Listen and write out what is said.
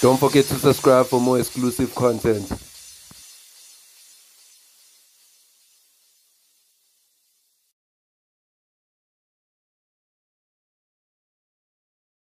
Don't forget to subscribe for more exclusive content.